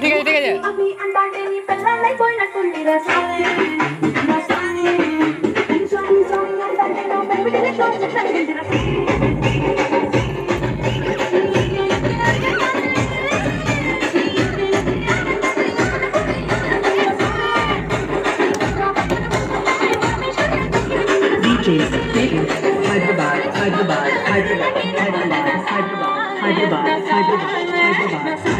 ঠিক আছে ঠিক আছে Hyderabad, Hyderabad, Hyderabad, Hyderabad, Hyderabad, Hyderabad, Hyderabad.